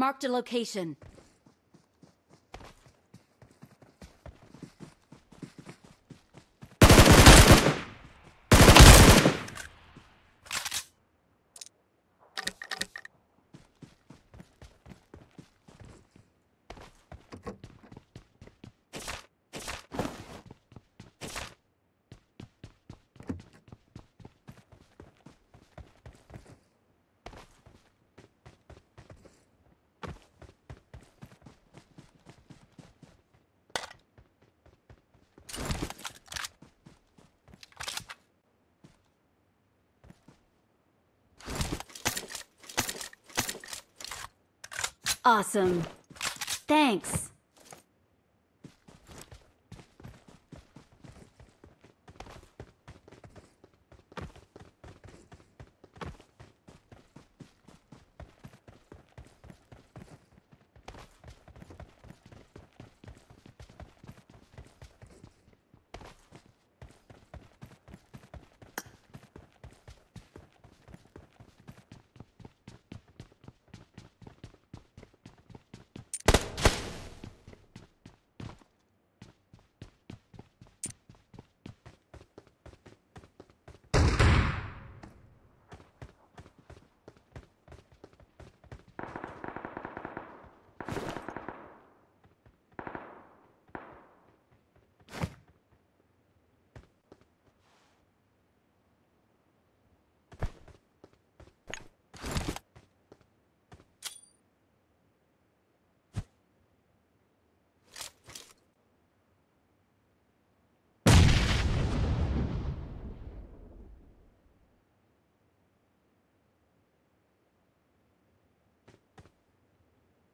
Marked a location. Awesome. Thanks.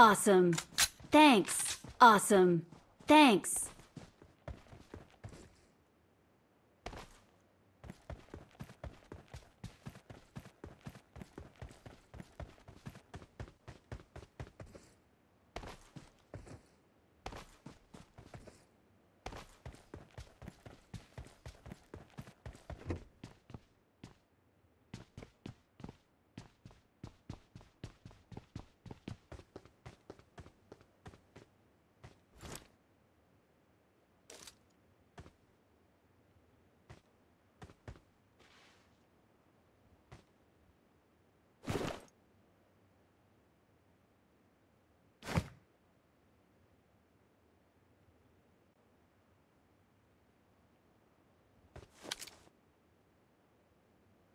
Awesome. Thanks. Awesome. Thanks.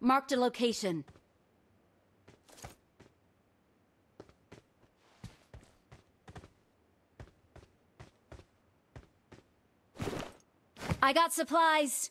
Marked a location. I got supplies.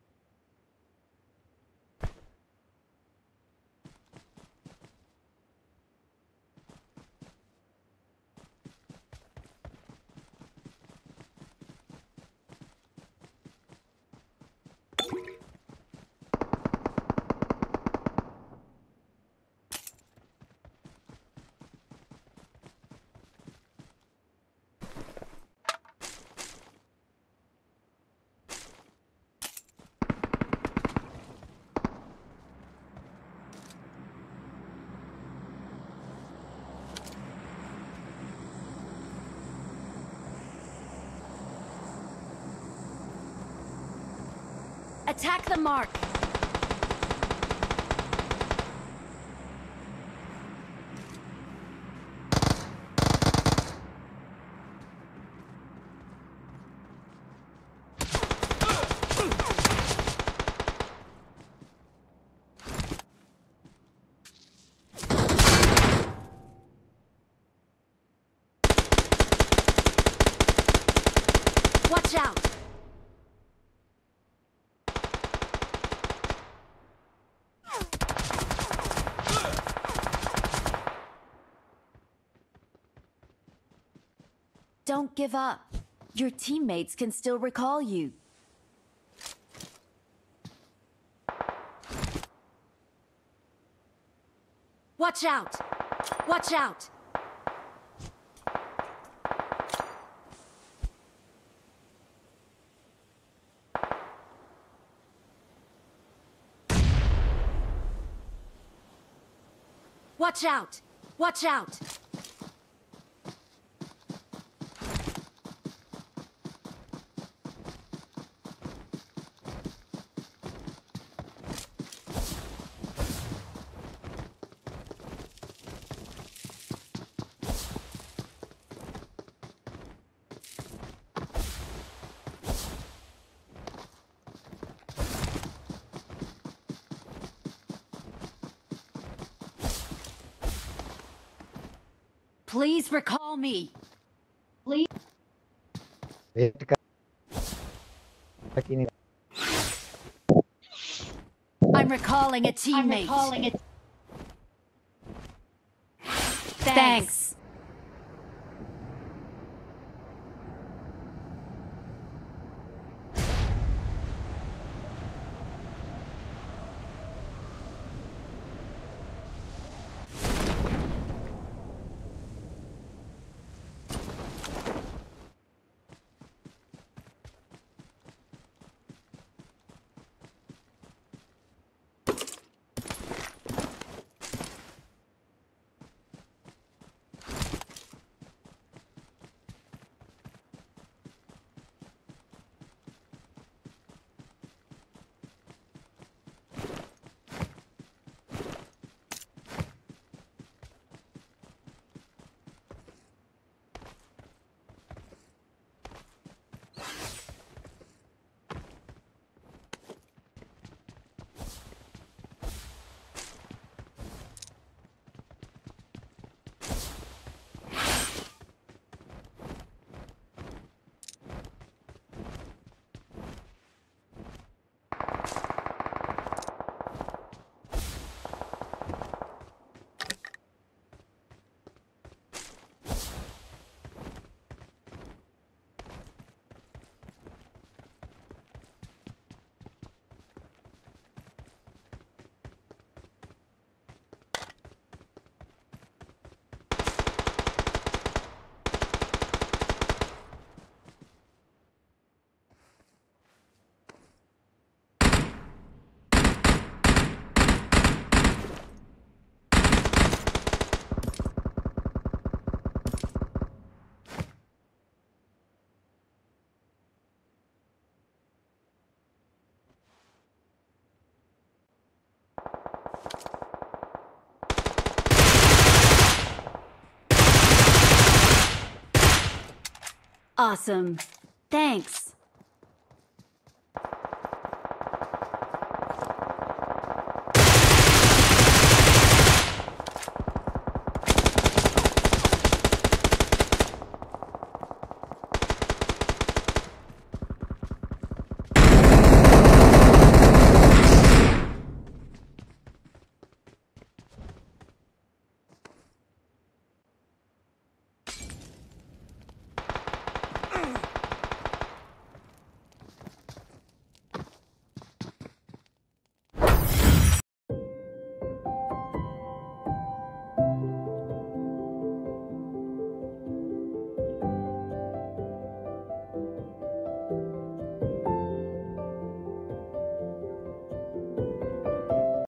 Attack the mark. Watch out! Don't give up. Your teammates can still recall you. Watch out! Watch out! Watch out! Watch out! Please recall me. Please. I'm recalling a teammate. Recalling Thanks. Thanks. Awesome. Thanks.